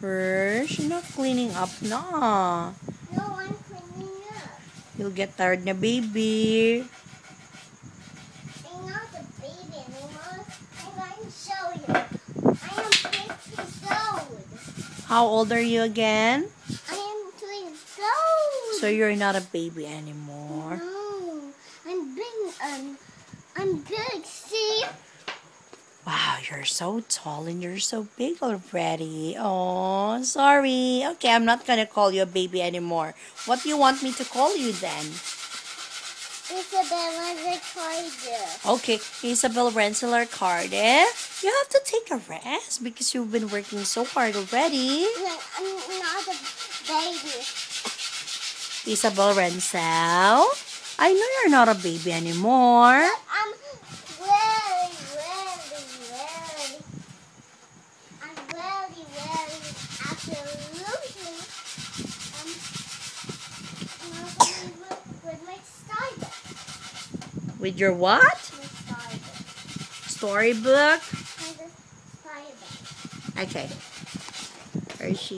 Hershey, you're not cleaning up na. No, I'm cleaning up. You'll get tired na, baby. I'm not a baby anymore. I'm show you. I am 6 years old. How old are you again? I am 2 years old. So you're not a baby anymore. No, I'm big. Um, I'm big. You're so tall and you're so big already. Oh, sorry. Okay, I'm not gonna call you a baby anymore. What do you want me to call you then? Isabella Ricardo. Okay, Isabel Rensselaer Carde. You have to take a rest because you've been working so hard already. No, I'm not a baby. Isabel Rensel. I know you're not a baby anymore. I'm very, very, very. I'm very, very, absolutely. Um, not a baby with my style. With your what? Style. Storybook? My style. Okay. Hershey.